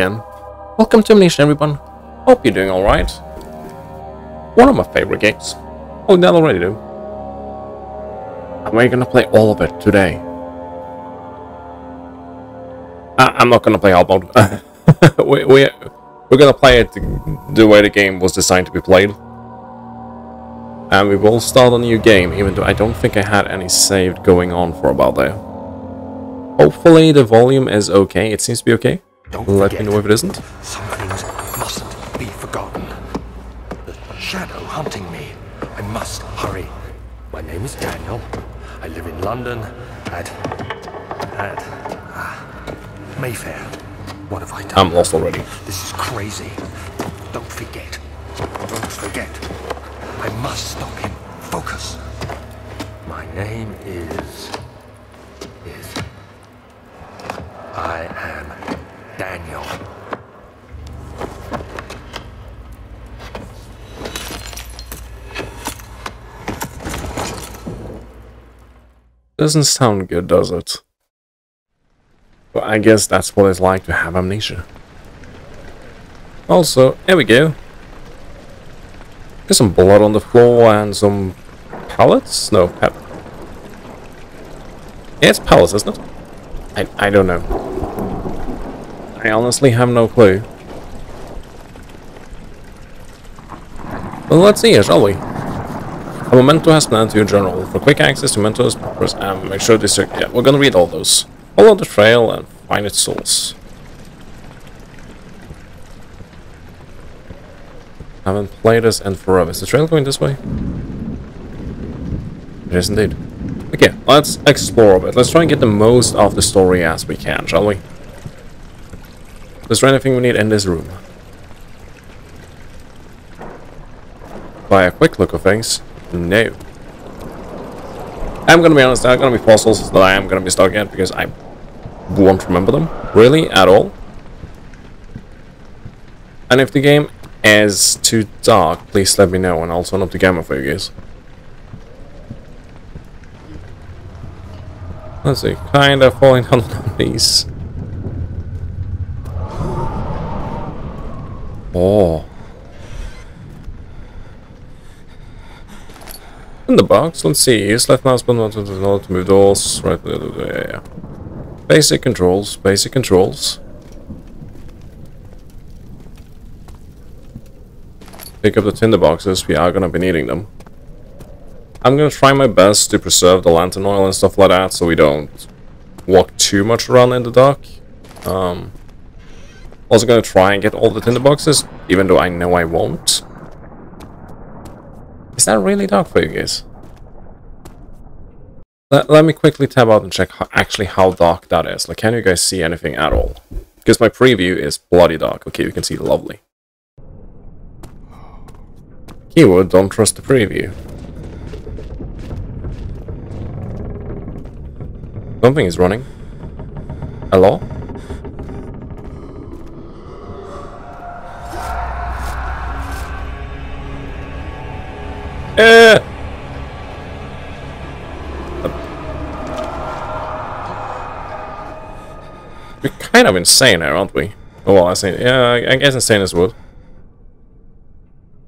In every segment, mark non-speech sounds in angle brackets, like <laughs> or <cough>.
again. Welcome to Amnesia, everyone. Hope you're doing alright. One of my favorite games. Oh, that already do. And we're gonna play all of it today. I I'm not gonna play hard <laughs> mode. we, we, we're gonna play it the way the game was designed to be played. And we will start a new game, even though I don't think I had any saved going on for about there. Hopefully the volume is okay. It seems to be okay. Don't Let forget, me know if it isn't. Some things mustn't be forgotten. The shadow hunting me. I must hurry. My name is Daniel. I live in London at at ah, Mayfair. What have I done? I'm lost already. This is crazy. Don't forget. Don't forget. I must stop him. Focus. My name is is I am Daniel. Doesn't sound good, does it? But I guess that's what it's like to have amnesia. Also, here we go. There's some blood on the floor and some pallets? No, yeah, it's pallets, isn't it? I, I don't know. I honestly have no clue. Well, let's see, shall we? A memento has added to your journal. For quick access to mementos, press M. Make sure this... Yeah, we're gonna read all those. Follow the trail and find its source. Haven't played this in forever. Is the trail going this way? It is indeed. Okay, let's explore a bit. Let's try and get the most of the story as we can, shall we? Is there anything we need in this room? By a quick look of things, no. I'm gonna be honest, there are gonna be fossils that I am gonna be stuck at because I won't remember them, really, at all. And if the game is too dark, please let me know and I'll turn up the gamma for you guys. Let's see, kinda falling down <laughs> on these. Oh. In the box, let's see. Use left mouse button to to move doors. Right, yeah, yeah. Basic controls, basic controls. Pick up the tinder boxes, we are gonna be needing them. I'm gonna try my best to preserve the lantern oil and stuff like that so we don't walk too much around in the dark. Um, also gonna try and get all the tinderboxes, even though I know I won't. Is that really dark for you guys? Let, let me quickly tab out and check how, actually how dark that is. Like, can you guys see anything at all? Because my preview is bloody dark. Okay, you can see lovely. Keyword, don't trust the preview. Something is running. Hello? Eh! We're kind of insane here, aren't we? Oh, well, I say, yeah, I guess insane is wood.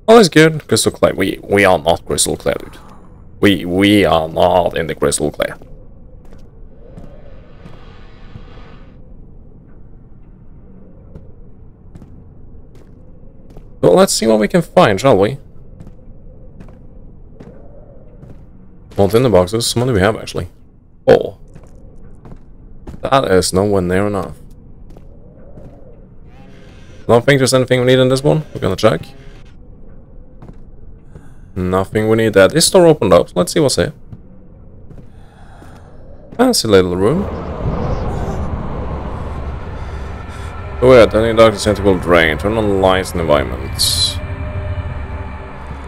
All is good. Crystal clear. We we are not crystal clear, dude. We we are not in the crystal clear. Well, let's see what we can find, shall we? What's in the boxes? What do we have, actually? Oh. That is nowhere near enough. Don't think there's anything we need in this one. We're gonna check. Nothing we need there. This door opened up. Let's see what's here. Fancy little room. The darkness center will drain. Turn on lights and environments.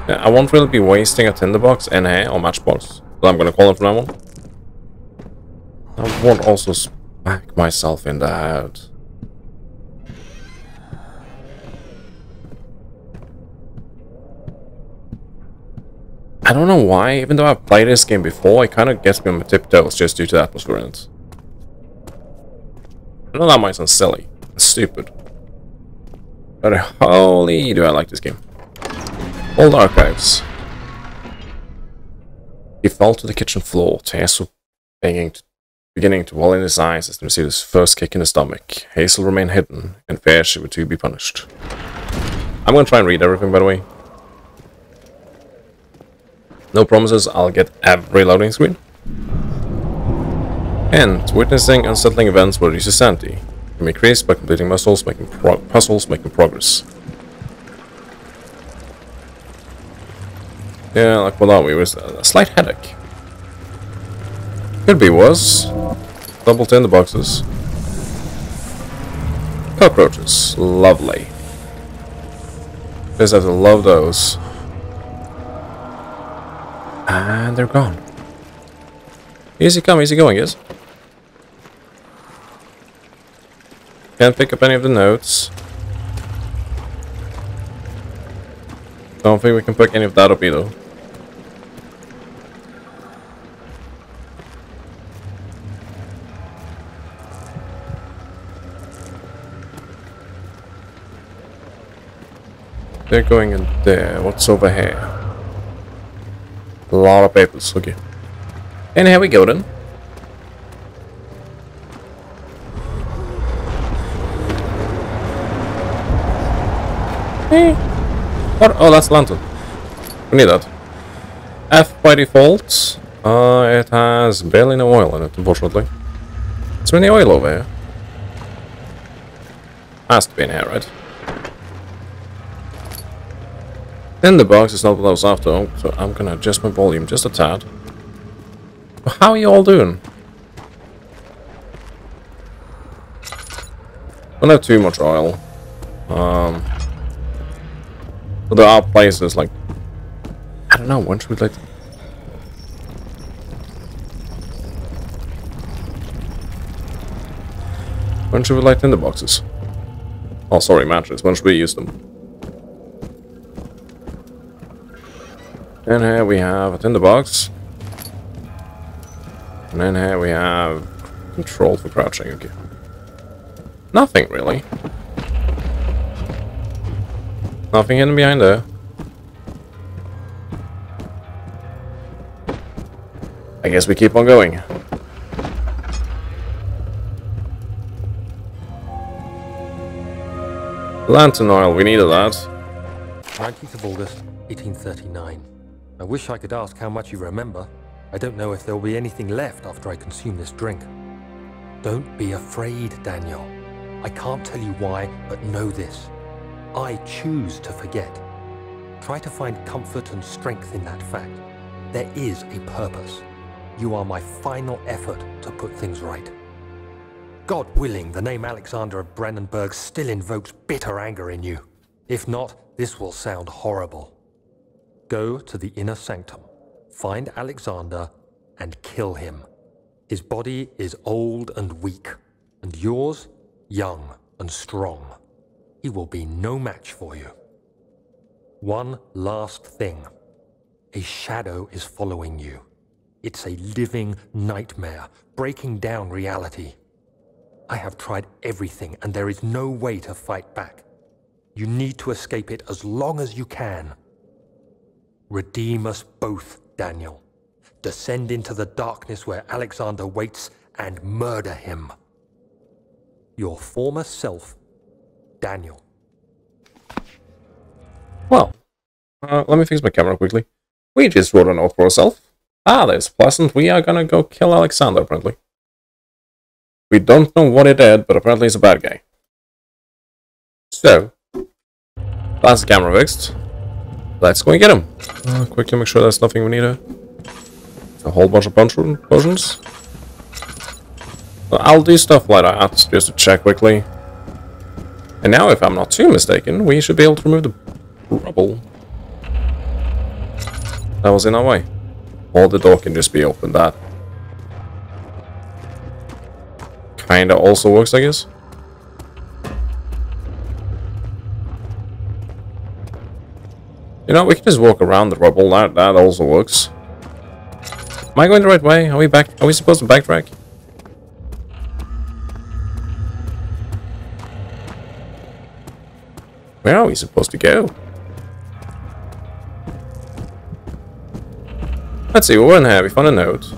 I won't really be wasting a tinderbox in here, or matchbox. But I'm gonna call it from now on. I won't also smack myself in the head. I don't know why, even though I've played this game before, it kind of gets me on my tiptoes just due to the atmosphere in it. I know that might sound silly, and stupid, But holy do I like this game. Old archives. He fell to the kitchen floor, tears beginning to, beginning to wall in his eyes as he received his first kick in the stomach. Hazel remained hidden, and fear she would too be punished. I'm gonna try and read everything, by the way. No promises, I'll get every loading screen. And witnessing unsettling events will reduce sanity. You may increase by completing muscles, making puzzles, making progress. Yeah, like what are we? Was a slight headache. Could be worse. Double tinder boxes. Cockroaches. Lovely. Because I love those. And they're gone. Easy come, easy going, yes? Can't pick up any of the notes. Don't think we can pick any of that up either. They're going in there. What's over here? A lot of papers. Okay. And here we go then. Hey. What? Oh, that's lantern. We need that. F by default. Uh, it has barely no oil in it, unfortunately. Is there any oil over here? Has to be in here, right? In the box is not what I was after, so I'm gonna adjust my volume just a tad. How are you all doing? Don't have too much oil. Um, but there are places like... I don't know, when should we like... When should we light in the boxes? Oh, sorry, matches. When should we use them? And here we have a tinderbox. And then here we have control for crouching, okay. Nothing really. Nothing hidden behind there. I guess we keep on going. Lantern oil, we needed that. 19th of August, 1839. I wish I could ask how much you remember. I don't know if there will be anything left after I consume this drink. Don't be afraid, Daniel. I can't tell you why, but know this. I choose to forget. Try to find comfort and strength in that fact. There is a purpose. You are my final effort to put things right. God willing, the name Alexander of Brennenburg still invokes bitter anger in you. If not, this will sound horrible. Go to the inner sanctum, find Alexander, and kill him. His body is old and weak, and yours young and strong. He will be no match for you. One last thing. A shadow is following you. It's a living nightmare, breaking down reality. I have tried everything, and there is no way to fight back. You need to escape it as long as you can. Redeem us both, Daniel. Descend into the darkness where Alexander waits and murder him. Your former self, Daniel. Well, uh, let me fix my camera quickly. We just wrote an oath for ourselves. Ah, that's pleasant. We are gonna go kill Alexander, apparently. We don't know what he did, but apparently he's a bad guy. So, that's the camera fixed. Let's go and get him. Uh, quickly make sure there's nothing we need. A, a whole bunch of potions. I'll do stuff like that just to check quickly. And now, if I'm not too mistaken, we should be able to remove the rubble. That was in our way. Or the door can just be opened, that. Kinda also works, I guess. You know, we can just walk around the rubble. That that also works. Am I going the right way? Are we back? Are we supposed to backtrack? Where are we supposed to go? Let's see, we're in here. We found a note.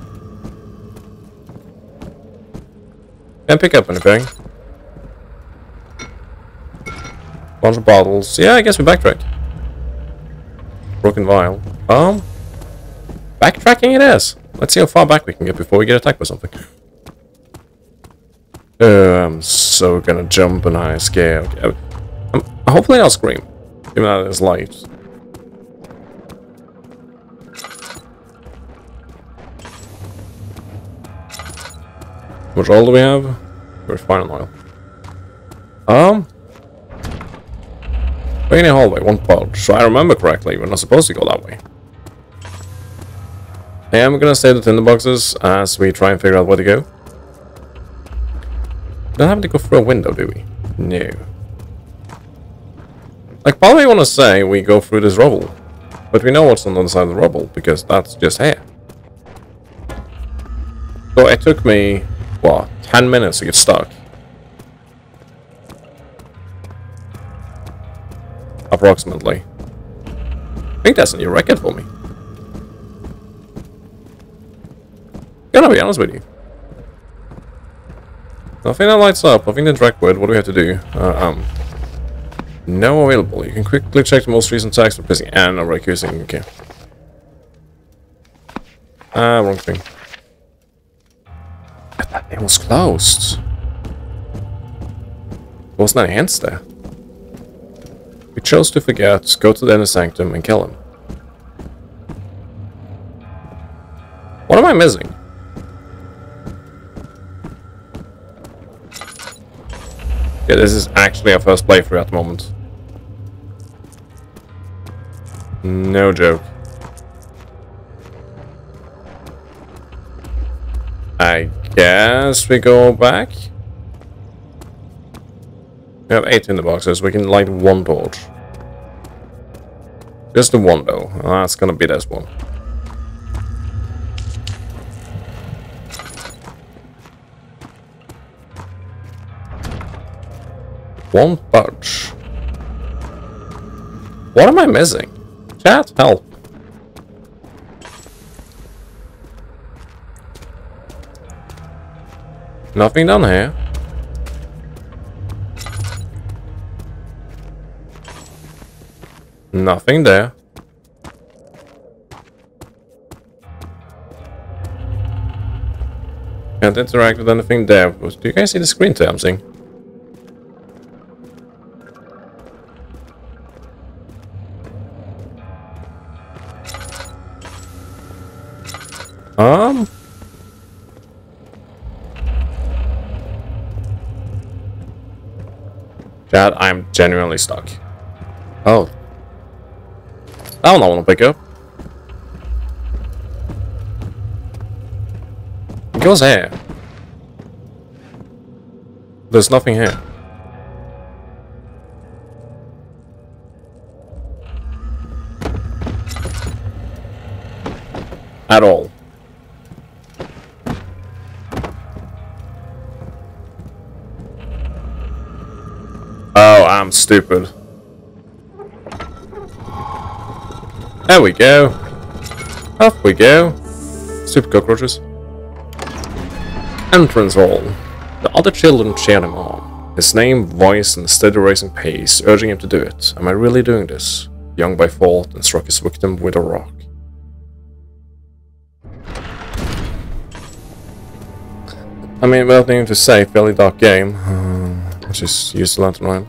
Can't pick up anything. Bunch of bottles. Yeah, I guess we backtrack. Broken vial. Um, backtracking it is. Let's see how far back we can get before we get attacked by something. Uh, I'm so gonna jump and I scare. Okay. Um, hopefully I'll scream, even though it's light. How much oil do we have? Refined oil. Um, In hallway, one pod. So I remember correctly, we're not supposed to go that way. I am gonna save the tinder boxes as we try and figure out where to go. Don't have to go through a window, do we? No. Like, probably want to say we go through this rubble. But we know what's on the other side of the rubble, because that's just here. So it took me, what, 10 minutes to get stuck. Approximately. I think that's a new record for me. Gonna be honest with you. Nothing that lights up, nothing that drag with. What do we have to do? Uh, um, no available. You can quickly check the most recent text for pressing N or recusing. Okay. Ah, uh, wrong thing. It was closed. Wasn't any hints there. We chose to forget, go to the inner sanctum and kill him. What am I missing? Yeah, this is actually our first playthrough at the moment. No joke. I guess we go back? We have eight in the boxes. We can light one torch. Just the one though. That's gonna be this one. One budge. What am I missing? Chat, help. Nothing done here. Nothing there. Can't interact with anything there. Do you guys see the screen I'm seeing? Um... Dad, I'm genuinely stuck. Oh, I don't want to pick up. It goes here. There's nothing here. At all. Oh, I'm stupid. There we go. Off we go. Super cockroaches. Entrance hall. The other children cheered him on. His name, voice, and steady racing pace, urging him to do it. Am I really doing this? Young by fault and struck his victim with a rock. I mean, without needing to say, fairly dark game. Um, which is used lantern oil.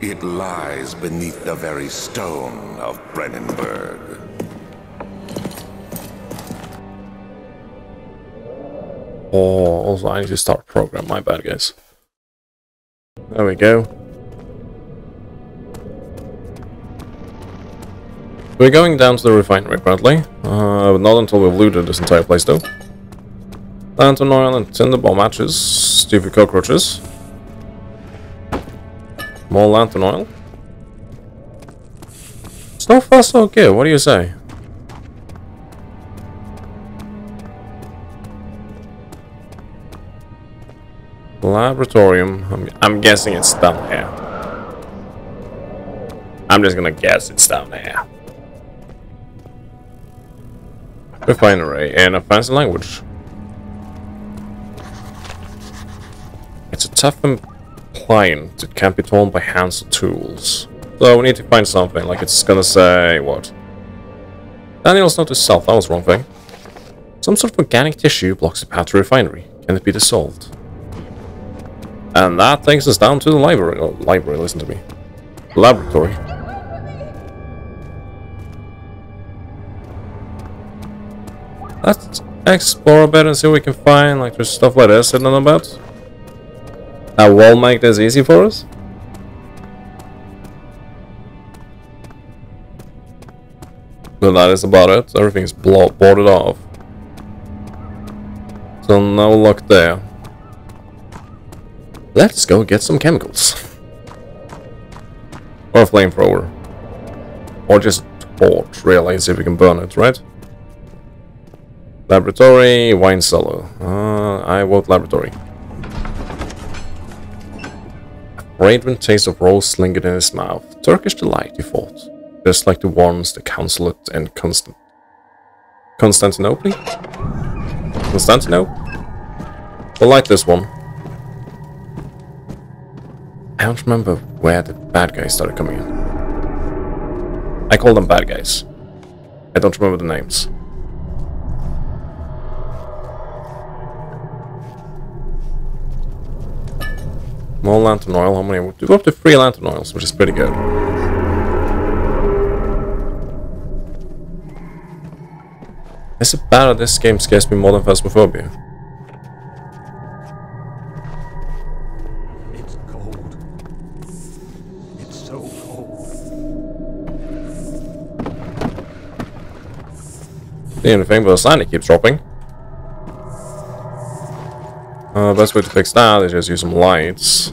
it lies beneath the very stone of Brennenburg. Oh, also I need to start program. My bad, guys. There we go. We're going down to the refinery apparently. Uh, not until we've looted this entire place though. Lantern oil and tinder bomb matches. Stupid cockroaches. More lantern oil. So far so good, what do you say? Laboratorium. I'm, I'm guessing it's down here. I'm just gonna guess it's down here. Refinery in a fancy language. It's a tough appliance. It can't be torn by hands or tools. So we need to find something, like it's gonna say, what? Daniel's note to self, that was wrong thing. Some sort of organic tissue blocks the path to refinery. Can it be dissolved? And that takes us down to the library. Oh, library, listen to me. Laboratory. Let's explore a bit and see what we can find. Like there's stuff like this hidden about. That wall make this easy for us? But that is about it. Everything's boarded off. So no luck there. Let's go get some chemicals. <laughs> Or a flamethrower. Or just torch, really, and see if we can burn it, right? Laboratory, wine cellar. Uh, I vote laboratory. A fragrant taste of rose lingered in his mouth. Turkish delight, he thought. Just like the ones the consulate in Constant... Constantinople? Constantinople? We'll like this one. I don't remember where the bad guys started coming in. I call them bad guys. I don't remember the names. More lantern oil, how many? We go up to three lantern oils, which is pretty good. Er is it bad this game scares me more than Phasmophobia? The only thing, but the sign it keeps dropping. Uh, best way to fix that is just use some lights.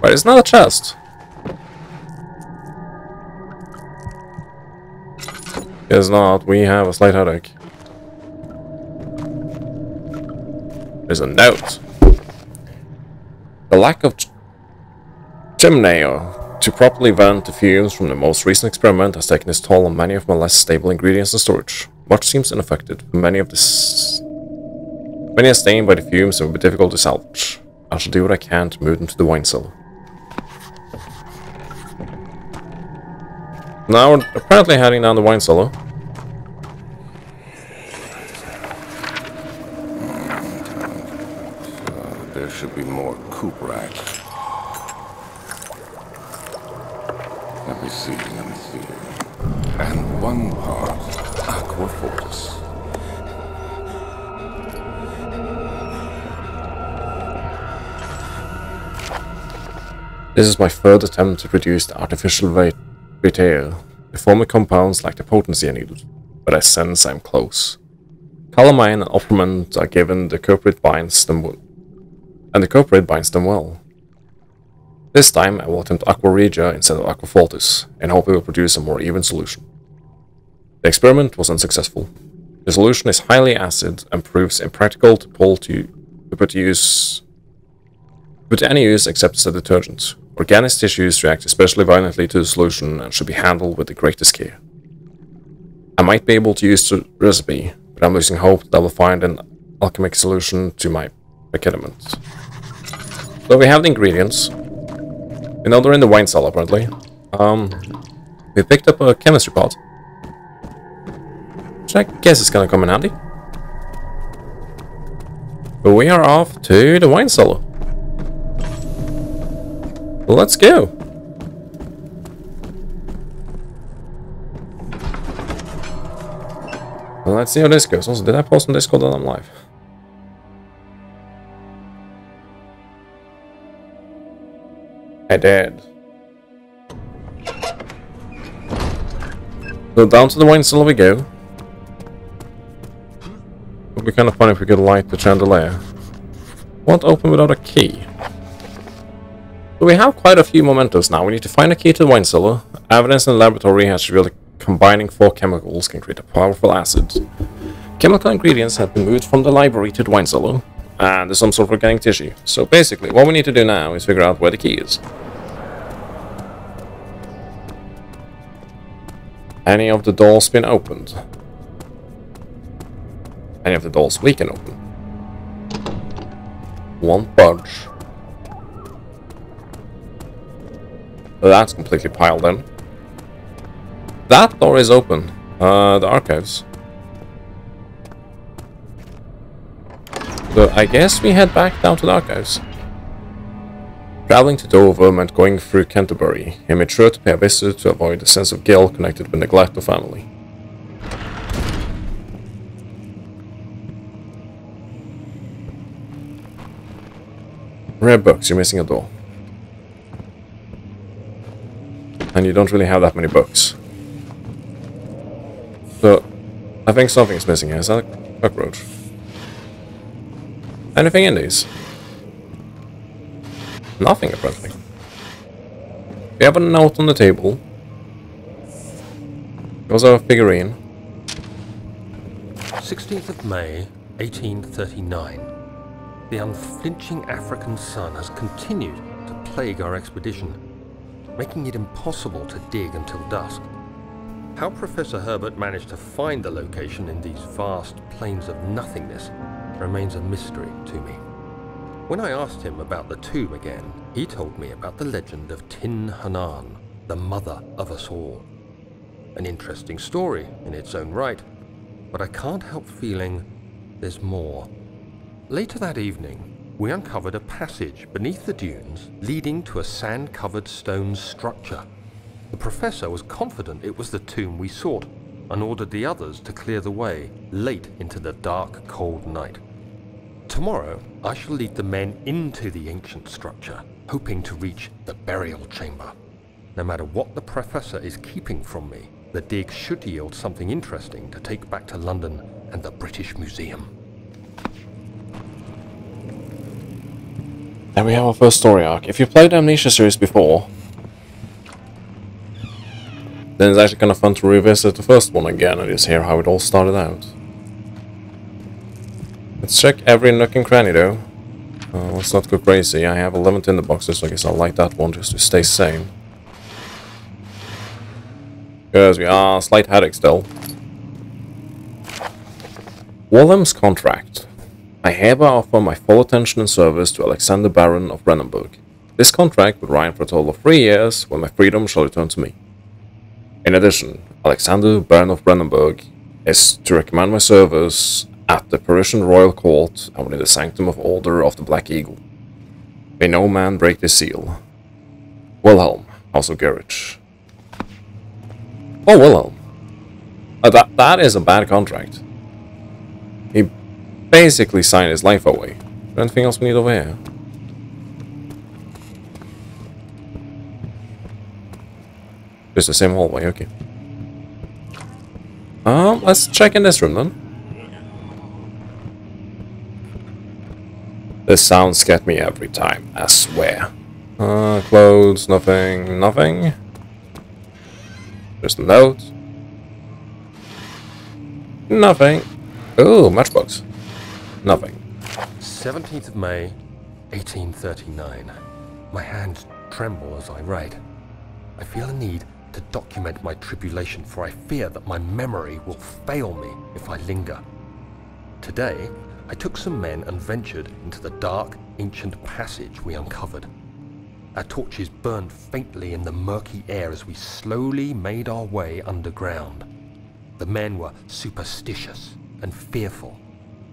But it's not a chest. It's not. We have a slight headache. There's a note. The lack of chimney to properly vent the fumes from the most recent experiment has taken its toll on many of my less stable ingredients and storage. Much seems unaffected. but Many of this many are stained by the fumes and will be difficult to salvage. I shall do what I can to move them to the wine cellar. Now we're apparently heading down the wine cellar. There should be more coop rack. This is my third attempt to produce the artificial vitae. The former compounds lack the potency I needed, but I sense I'm close. Calamine and Orpiment are given the Cuprite binds them well, and the Cuprite binds them well. This time I will attempt Aqua Regia instead of Aqua Fortis, and hope it will produce a more even solution. The experiment was unsuccessful. The solution is highly acid and proves impractical to pull to, to put use put any use except as a detergent. Organic tissues react especially violently to the solution and should be handled with the greatest care. I might be able to use the recipe, but I'm losing hope that I will find an alchemic solution to my predicament. So we have the ingredients. We know they're in the wine cellar, apparently. Um, we picked up a chemistry pot. Which I guess is gonna come in handy. But we are off to the wine cellar. Let's go. Well, let's see how this goes. Also, did I post on Discord that I'm live? I did. So down to the wine cellar we go. Would be kind of fun if we could light the chandelier. Won't open without a key. So we have quite a few mementos now. We need to find a key to the wine cellar. Evidence in the laboratory has revealed that combining four chemicals can create a powerful acid. Chemical ingredients have been moved from the library to the wine cellar, and there's some sort of organic tissue. So basically, what we need to do now is figure out where the key is. Any of the doors been opened? Any of the doors we can open? One That's completely piled in. That door is open. Uh, the archives. So I guess we head back down to the archives. Traveling to Dover meant going through Canterbury. He made sure to pay a visit to avoid the sense of guilt connected with neglect of family. Rare books, you're missing a door. And you don't really have that many books. So, I think something's missing here. Is that a cockroach? Anything in these? Nothing, apparently. We have a note on the table. Also a figurine. 16th of May, 1839. The unflinching African sun has continued to plague our expedition, making it impossible to dig until dusk. How Professor Herbert managed to find the location in these vast plains of nothingness remains a mystery to me. When I asked him about the tomb again, he told me about the legend of Tin Hinan, the mother of us all. An interesting story in its own right, but I can't help feeling there's more. Later that evening, we uncovered a passage beneath the dunes leading to a sand-covered stone structure. The professor was confident it was the tomb we sought and ordered the others to clear the way late into the dark, cold night. Tomorrow, I shall lead the men into the ancient structure, hoping to reach the burial chamber. No matter what the professor is keeping from me, the dig should yield something interesting to take back to London and the British Museum. There we have our first story arc. If you played the Amnesia series before, then it's actually kind of fun to revisit the first one again and just hear how it all started out. Let's check every nook and cranny though. Uh, let's not go crazy. I have 11 tinder boxes, so I guess I'll light that one just to stay sane. Because we are slight headache still. Wilhelm's contract. I hereby offer my full attention and service to Alexander Baron of Brennenburg. This contract would run for a total of three years, when my freedom shall return to me. In addition, Alexander Baron of Brennenburg is to recommend my service at the Parisian royal court and within the sanctum of Order of the Black Eagle. May no man break this seal. Wilhelm, House of Gerrich. Oh, Wilhelm. Uh, that, that is a bad contract. Basically signed his life away. Anything else we need over here? Just the same hallway, okay. Um, let's check in this room then. The sounds get me every time, I swear. Uh, clothes, nothing, nothing. Just a note. Nothing. Ooh, matchbox. Nothing. 17th of May, 1839. My hands tremble as I write. I feel a need to document my tribulation, for I fear that my memory will fail me if I linger. Today, I took some men and ventured into the dark, ancient passage we uncovered. Our torches burned faintly in the murky air as we slowly made our way underground. The men were superstitious and fearful.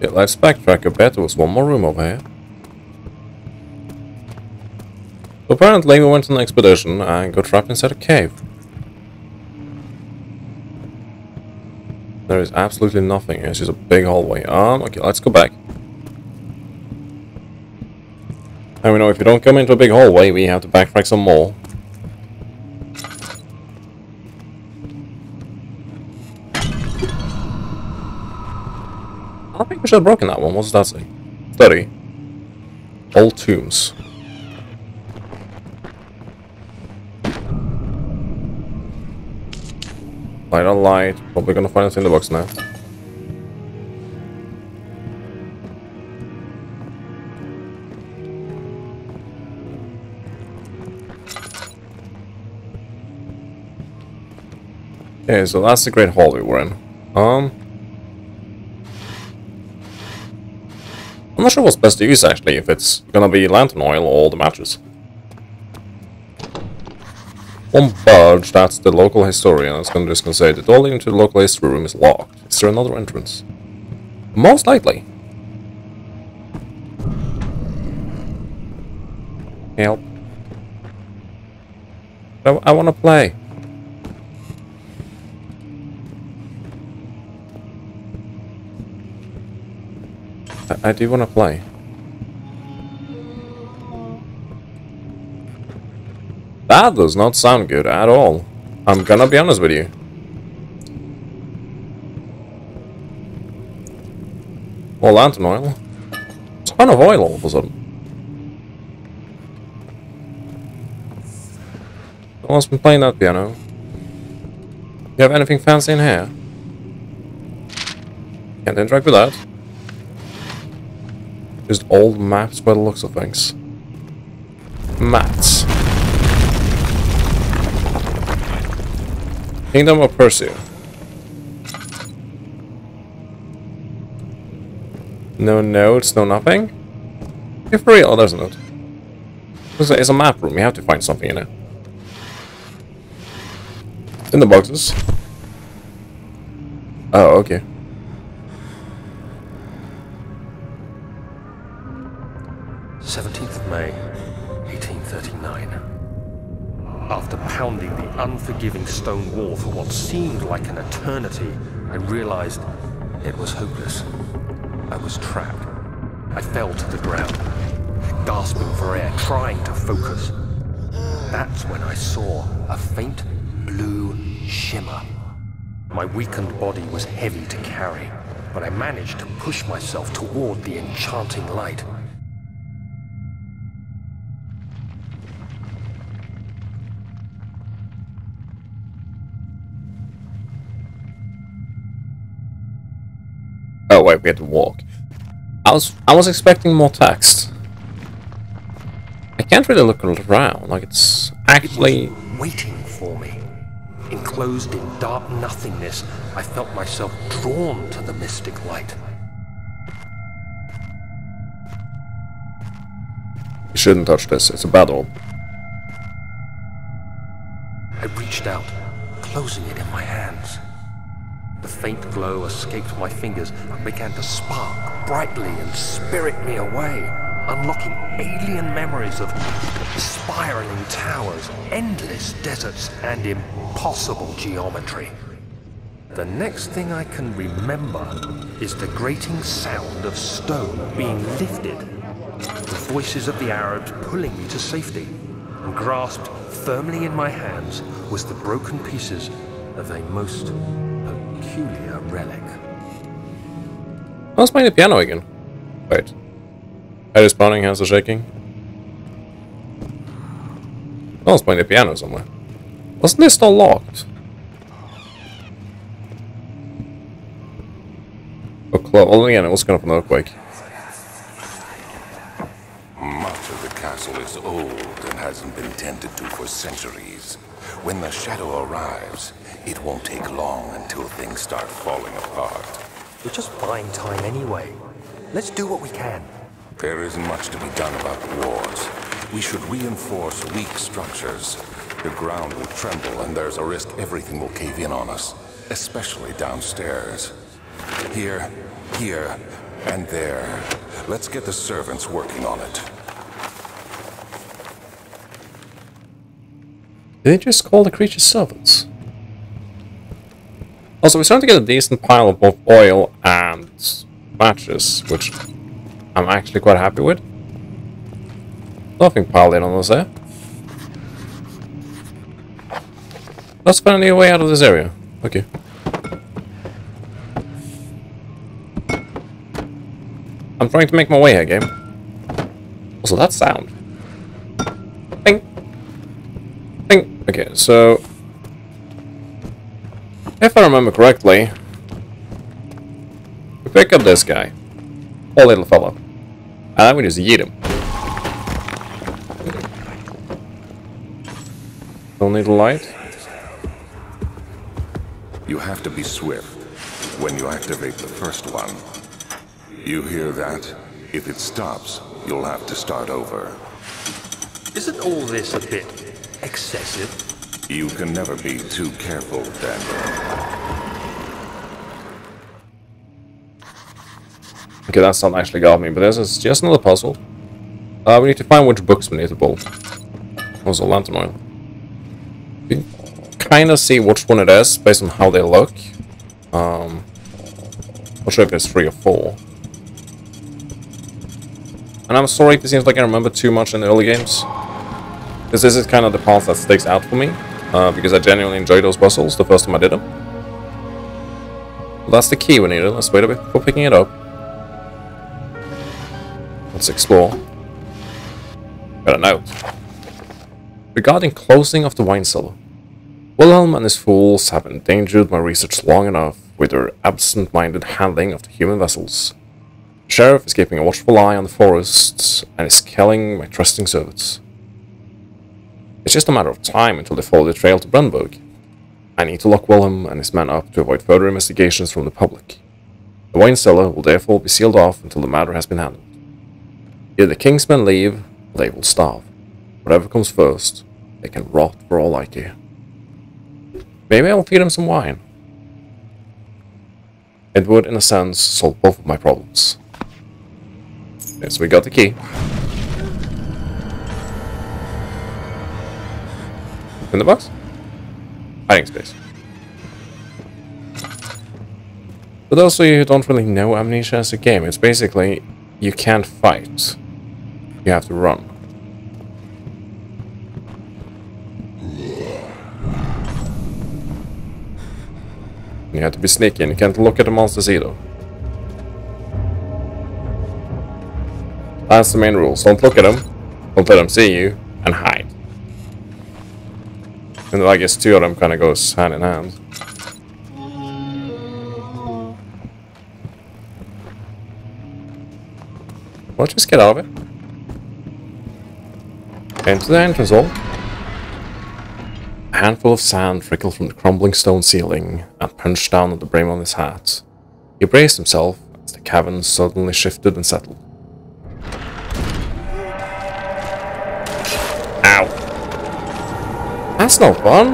Let's backtrack a bit. There was one more room over here. Apparently we went on an expedition and got trapped inside a cave. There is absolutely nothing. It's just a big hallway. Um, okay, let's go back. And we know if you don't come into a big hallway, we have to backtrack some more. Should have broken that one. What does that say? Study. Old tombs. Light on light. Probably gonna find us in the box now. Okay, so that's the Great Hall we were in. Um... not sure what's best to use actually, if it's gonna be lantern oil or the matches. One Budge, that's the local historian, that's gonna just gonna say the door leading to the local history room is locked. Is there another entrance? Most likely. Help. I, I wanna play. I, do wanna play. That does not sound good at all. I'm gonna be honest with you. More lantern oil. Ton of oil all of a sudden. No one's been playing that piano. Do you have anything fancy in here? Can't interact with that. Just old maps by the looks of things. Mats. Kingdom of Persia. No notes, no nothing? For real, doesn't it? It's a map room, you have to find something in it. In the boxes. Oh, okay. May, 1839. After pounding the unforgiving stone wall for what seemed like an eternity, I realized it was hopeless. I was trapped. I fell to the ground, gasping for air, trying to focus. That's when I saw a faint blue shimmer. My weakened body was heavy to carry, but I managed to push myself toward the enchanting light. Oh wait, we had to walk. I was I was expecting more text. I can't really look around, like it's actually It waiting for me. Enclosed in dark nothingness, I felt myself drawn to the mystic light. you shouldn't touch this, it's a orb. I reached out, closing it in my hands. The faint glow escaped my fingers and began to spark brightly and spirit me away, unlocking alien memories of spiraling towers, endless deserts, and impossible geometry. The next thing I can remember is the grating sound of stone being lifted, the voices of the Arabs pulling me to safety, and grasped firmly in my hands was the broken pieces of a most peculiar relic. I was playing the piano again. Wait. Head is pounding, hands are shaking. Oh, I was playing the piano somewhere. Wasn't this door locked? Oh, close. Oh, well, again, it was going up an earthquake. Much of the castle is old and hasn't been tended to for centuries. When the shadow arrives, it won't take long until things start falling apart. We're just buying time anyway. Let's do what we can. There isn't much to be done about the walls. We should reinforce weak structures. The ground will tremble and there's a risk everything will cave in on us, especially downstairs. Here, here, and there. Let's get the servants working on it. They just call the creatures servants? Also, we're starting to get a decent pile of both oil and matches, which I'm actually quite happy with. Nothing piled in on us there. Let's find a way out of this area. Okay. I'm trying to make my way here, game. Also, that sound. Okay, so... If I remember correctly... We pick up this guy. Poor little fellow. And then we just yeet him. Don't need a light. You have to be swift when you activate the first one. You hear that? If it stops, you'll have to start over. Isn't all this a bit excessive? You can never be too careful, Daniel. Okay, that's not actually got me, but this is just another puzzle. Uh, we need to find which books we need to pull. Also, lantern oil. You can kind of see which one it is based on how they look. Um, not sure if there's three or four. And I'm sorry if it seems like I remember too much in the early games. Because this is kind of the part that sticks out for me. Uh, because I genuinely enjoyed those puzzles the first time I did them. Well, that's the key we needed. Let's wait a bit for picking it up. Let's explore. Got a note. Regarding closing of the wine cellar. Wilhelm and his fools have endangered my research long enough with their absent-minded handling of the human vessels. The sheriff is keeping a watchful eye on the forests and is killing my trusting servants. It's just a matter of time until they follow the trail to Brennenburg. I need to lock Wilhelm and his men up to avoid further investigations from the public. The wine cellar will therefore be sealed off until the matter has been handled. If the king's men leave, they will starve. Whatever comes first, they can rot for all I care. Maybe I'll feed them some wine. It would, in a sense, solve both of my problems. Yes, we got the key. In the box? Hiding space. For those of you who don't really know Amnesia as a game, it's basically you can't fight. You have to run. You have to be sneaky and you can't look at the monsters either. That's the main rules. Don't look at them, don't let them see you, and hide. And I guess two of them kind of goes hand in hand. Well, just get out of it. Into the entrance hall. A handful of sand trickled from the crumbling stone ceiling and punched down on the brim of his hat. He braced himself as the cavern suddenly shifted and settled. That's no fun.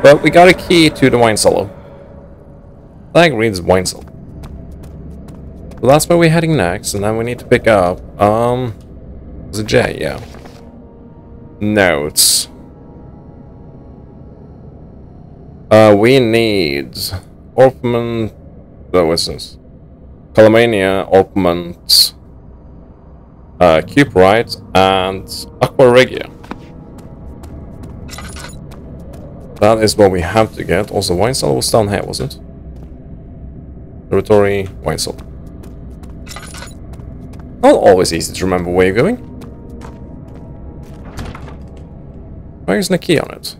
But we got a key to the wine cellar. Think reads wine cellar. Well, that's where we're heading next, and then we need to pick up, um... Is it J? Yeah. Notes. Uh, we need... Orpiment... Oh, what's this? Calamine, Orpiment... uh, Cuprite, and Aqua Regia. That is what we have to get. Also, wine cellar was down here, wasn't it? Territory, wine cellar. Not always easy to remember where you're going. Where is key on it?